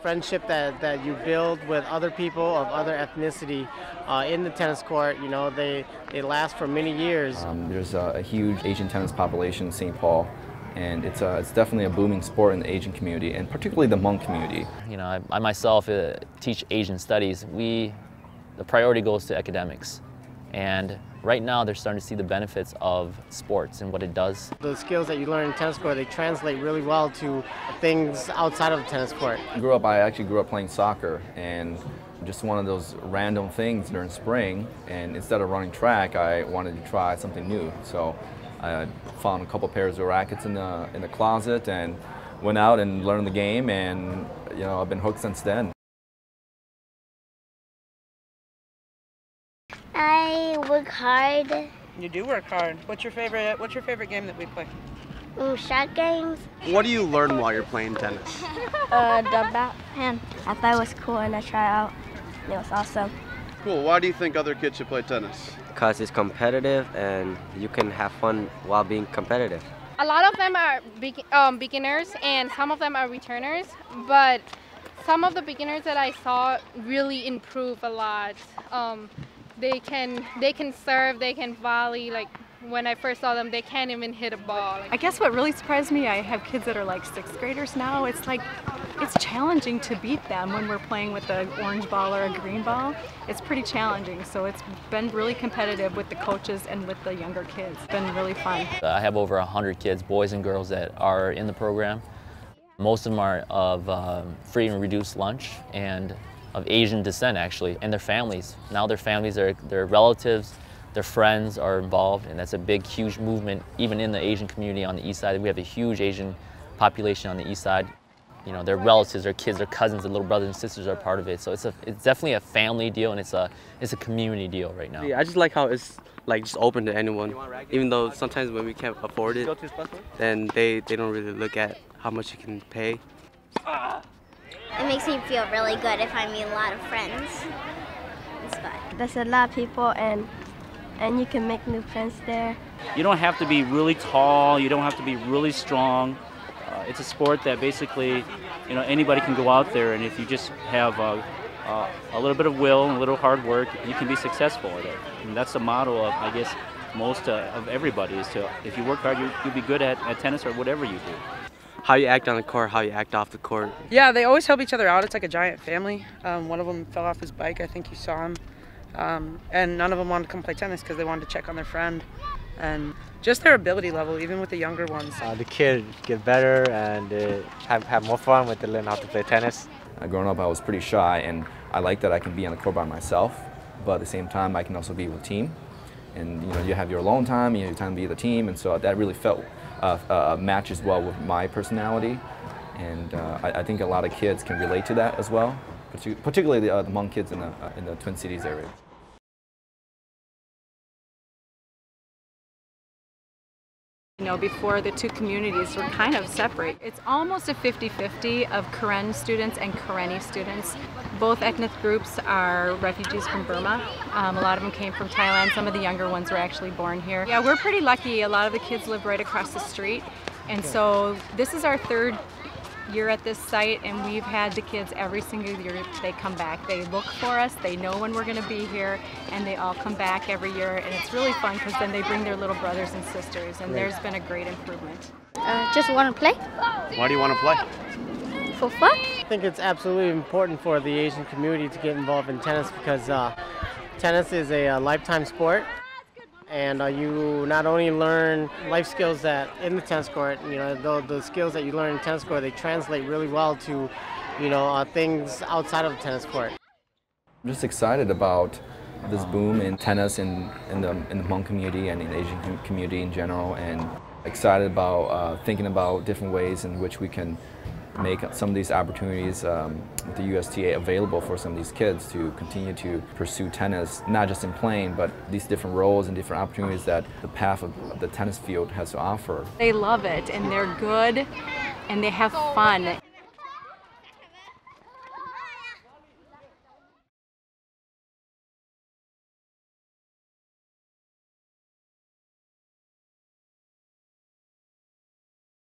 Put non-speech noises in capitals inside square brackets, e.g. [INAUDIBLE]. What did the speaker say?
friendship that, that you build with other people of other ethnicity uh, in the tennis court, you know, they, they last for many years. Um, there's a, a, huge Asian tennis population in St. Paul, and it's, a, it's definitely a booming sport in the Asian community, and particularly the Hmong community. You know, I, I myself uh, teach Asian studies. We, the priority goes to academics. And right now they're starting to see the benefits of sports and what it does. The skills that you learn in tennis court, they translate really well to things outside of the tennis court. I grew up, I actually grew up playing soccer and just one of those random things during spring and instead of running track, I wanted to try something new. So I found a couple pairs of rackets in the, in the closet and went out and learned the game and you know, I've been hooked since then. Work hard. You do work hard. What's your favorite? What's your favorite game that we play? Mm, shot games. What do you learn while you're playing tennis? [LAUGHS] uh, the backhand. I thought it was cool and I tried out. It was awesome. Cool. Why do you think other kids should play tennis? Because it's competitive and you can have fun while being competitive. A lot of them are be um, beginners and some of them are returners, but some of the beginners that I saw really improve a lot. Um, they can they can serve, they can volley. Like when I first saw them, they can't even hit a ball. I guess what really surprised me, I have kids that are like sixth graders now. It's like it's challenging to beat them when we're playing with an orange ball or a green ball. It's pretty challenging. So it's been really competitive with the coaches and with the younger kids. It's been really fun. I have over 100 kids, boys and girls, that are in the program. Most of them are of um, free and reduced lunch and of Asian descent actually, and their families. Now their families, their, their relatives, their friends are involved, and that's a big, huge movement, even in the Asian community on the east side. We have a huge Asian population on the east side. You know, their relatives, their kids, their cousins, their little brothers and sisters are part of it. So it's a, it's definitely a family deal, and it's a, it's a community deal right now. Yeah, I just like how it's like just open to anyone. Even though sometimes when we can't afford it, then they, they don't really look at how much you can pay. It makes me feel really good if I meet a lot of friends. It's fun. There's a lot of people and and you can make new friends there. You don't have to be really tall, you don't have to be really strong. Uh, it's a sport that basically, you know, anybody can go out there and if you just have a, uh, a little bit of will and a little hard work, you can be successful at it. And that's the motto of, I guess, most uh, of everybody is to, if you work hard, you, you'll be good at, at tennis or whatever you do how you act on the court, how you act off the court. Yeah, they always help each other out. It's like a giant family. Um, one of them fell off his bike. I think you saw him. Um, and none of them wanted to come play tennis because they wanted to check on their friend. And just their ability level, even with the younger ones. Uh, the kids get better and uh, have, have more fun when they learn how to play tennis. Uh, growing up, I was pretty shy, and I like that I can be on the court by myself, but at the same time, I can also be with a team. And you know, you have your alone time, you have time to be with the team, and so that really felt uh, uh, matches well with my personality. And uh, I, I, think a lot of kids can relate to that as well, particularly the, uh, kids in the, in the Twin Cities area. You know, before the two communities were kind of separate. It's almost a 50-50 of Karen students and Karenni students. Both ethnic groups are refugees from Burma. Um, a lot of them came from Thailand. Some of the younger ones were actually born here. Yeah, we're pretty lucky. A lot of the kids live right across the street. And so this is our third year at this site and we've had the kids every single year they come back. They look for us, they know when we're going to be here and they all come back every year and it's really fun because then they bring their little brothers and sisters and there's been a great improvement. Uh, just want to play. Why do you want to play? For fun. I think it's absolutely important for the Asian community to get involved in tennis because uh, tennis is a, a uh, lifetime sport and uh, you not only learn life skills that in the tennis court, you know, the, the skills that you learn in tennis court, they translate really well to, you know, uh, things outside of the tennis court. I'm just excited about this boom in tennis in, in, the, in the Hmong community and in the Asian community in general, and excited about uh, thinking about different ways in which we can make some of these opportunities um, with the USTA available for some of these kids to continue to pursue tennis, not just in playing, but these different roles and different opportunities that the path of the tennis field has to offer. They love it and they're good and they have fun.